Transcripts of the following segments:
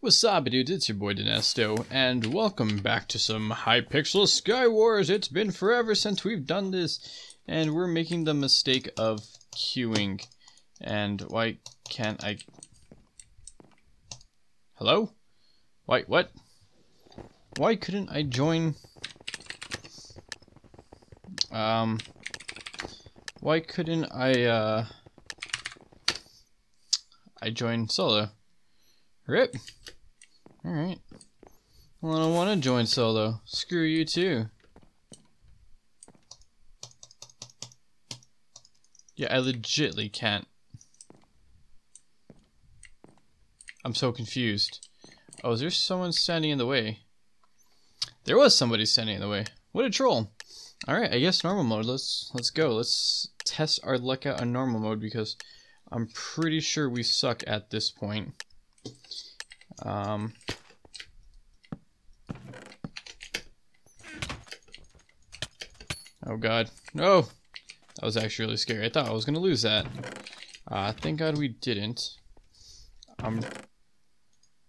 What's up, dudes? It's your boy Danesto, and welcome back to some Hypixel Sky Wars. It's been forever since we've done this, and we're making the mistake of queuing. And why can't I... Hello? Why, what? Why couldn't I join... Um... Why couldn't I, uh... I joined solo? Rip. Alright. Well, I don't want to join solo. Screw you too. Yeah, I legitly can't. I'm so confused. Oh, is there someone standing in the way? There was somebody standing in the way. What a troll. Alright, I guess normal mode. Let's let's go. Let's test our luck out on normal mode because I'm pretty sure we suck at this point. Um, oh god. No! That was actually really scary. I thought I was going to lose that. Uh, thank god we didn't. I'm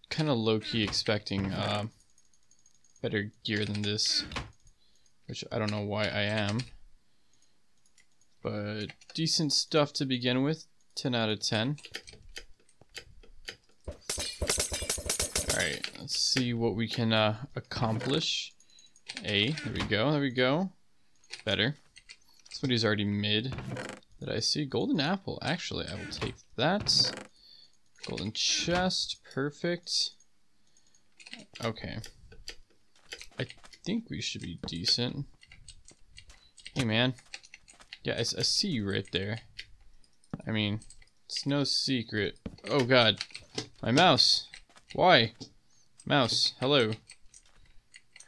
kind of low-key expecting uh, better gear than this. Which I don't know why I am. But decent stuff to begin with. 10 out of 10. Alright, let's see what we can uh, accomplish. A, there we go, there we go. Better. Somebody's already mid that I see. Golden apple, actually, I will take that. Golden chest, perfect. Okay. I think we should be decent. Hey, man. Yeah, I, I see you right there. I mean, it's no secret. Oh, God. My mouse. Why? Mouse, hello.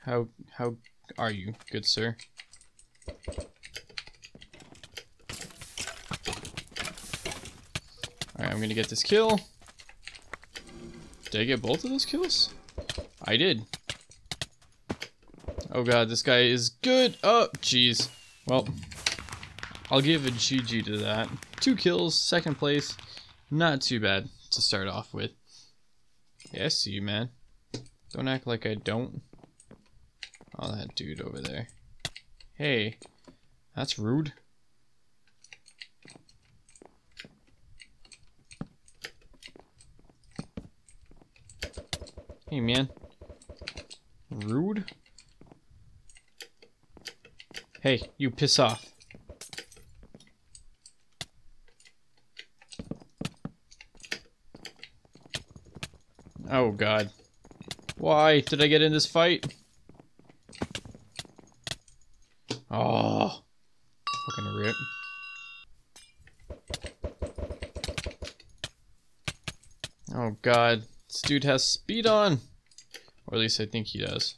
How how are you, good sir? Alright, I'm gonna get this kill. Did I get both of those kills? I did. Oh god, this guy is good. Oh, jeez. Well, I'll give a GG to that. Two kills, second place. Not too bad to start off with. Yeah, I see you, man. Don't act like I don't. Oh, that dude over there. Hey, that's rude. Hey, man. Rude? Hey, you piss off. Oh god. Why did I get in this fight? Oh. Fucking rip. Oh god. This dude has speed on. Or at least I think he does.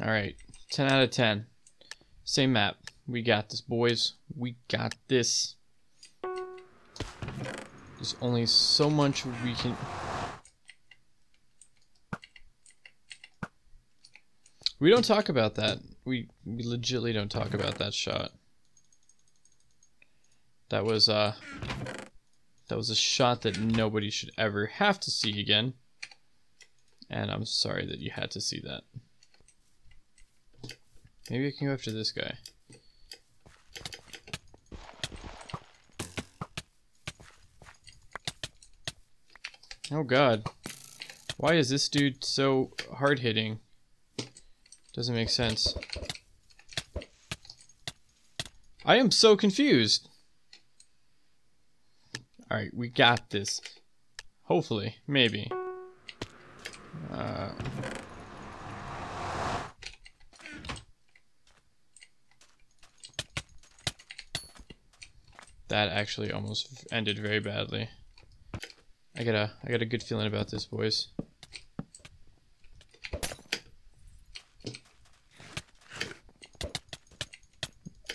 Alright. 10 out of 10. Same map. We got this, boys. We got this. There's only so much we can... We don't talk about that. We, we legitly don't talk about that shot. That was, uh... That was a shot that nobody should ever have to see again. And I'm sorry that you had to see that. Maybe I can go after this guy. Oh god. Why is this dude so hard hitting? Doesn't make sense. I am so confused. Alright, we got this. Hopefully. Maybe. Uh... That actually almost ended very badly. I got a I got a good feeling about this, boys.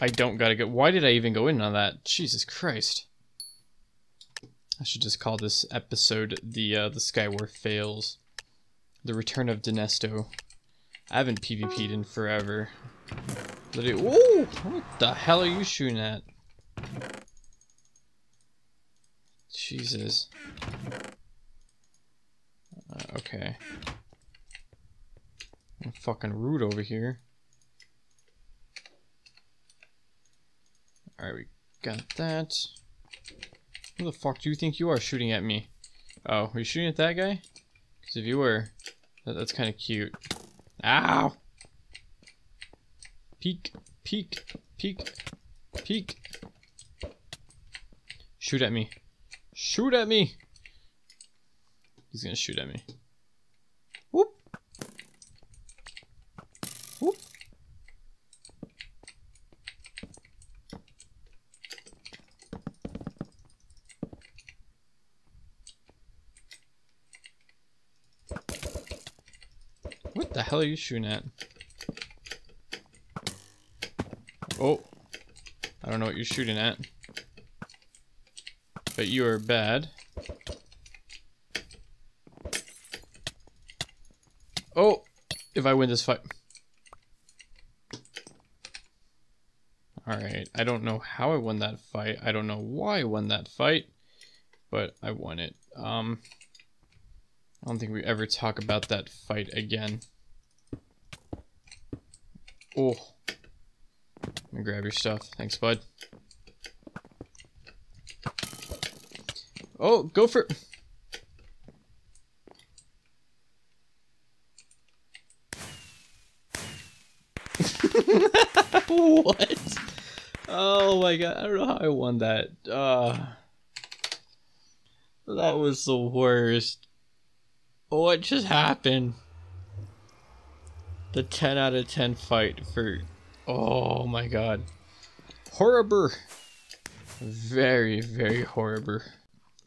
I don't gotta go. Why did I even go in on that? Jesus Christ. I should just call this episode the uh, the Skywar fails. The return of Danesto. I haven't PvP'd in forever. Literally, whoa! What the hell are you shooting at? Jesus. Okay. I'm fucking rude over here. Alright, we got that. Who the fuck do you think you are shooting at me? Oh, were you shooting at that guy? Because if you were, that, that's kind of cute. Ow! Peek, peek, peek, peek. Shoot at me. Shoot at me! He's gonna shoot at me. The hell are you shooting at? Oh. I don't know what you're shooting at. But you are bad. Oh! If I win this fight. Alright, I don't know how I won that fight. I don't know why I won that fight. But I won it. Um... I don't think we ever talk about that fight again. Oh. Let me grab your stuff. Thanks, bud. Oh, go for what? Oh my god, I don't know how I won that. Uh, that was the worst. What just happened? The 10 out of 10 fight for... Oh my god. Horrible. Very, very horrible.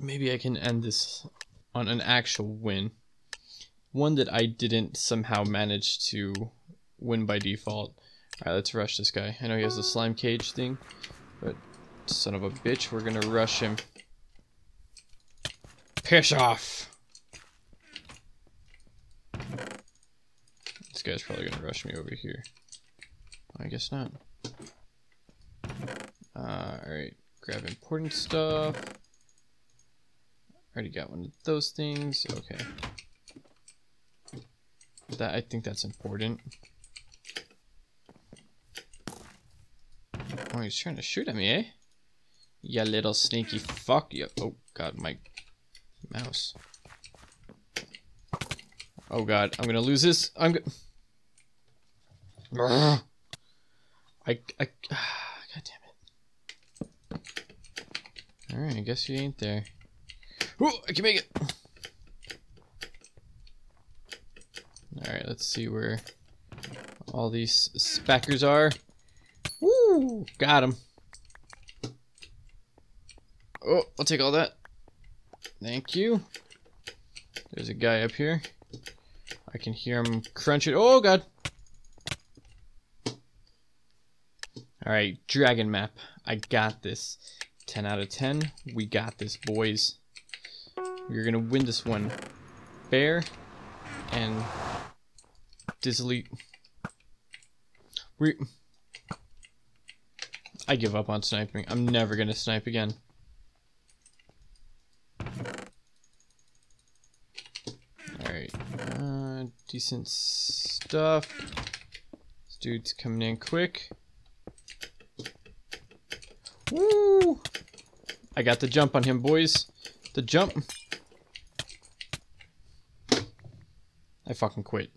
Maybe I can end this on an actual win. One that I didn't somehow manage to win by default. Alright, let's rush this guy. I know he has the slime cage thing, but son of a bitch, we're gonna rush him. Piss off! Guy's probably gonna rush me over here. I guess not. Uh, alright, grab important stuff. Already got one of those things. Okay. That I think that's important. Oh, he's trying to shoot at me, eh? You little sneaky fuck. You. Oh, God, my mouse. Oh, God, I'm gonna lose this. I'm gonna... I, I, god damn it. Alright, I guess you ain't there. Ooh, I can make it! Alright, let's see where all these spackers are. Woo! Got him. Oh, I'll take all that. Thank you. There's a guy up here. I can hear him crunch it. Oh, God. Alright, dragon map. I got this. 10 out of 10. We got this, boys. We're gonna win this one. Bear and dizzily. We. I give up on sniping. I'm never gonna snipe again. Alright. Uh, decent stuff. This dude's coming in quick. Woo! I got the jump on him, boys. The jump. I fucking quit.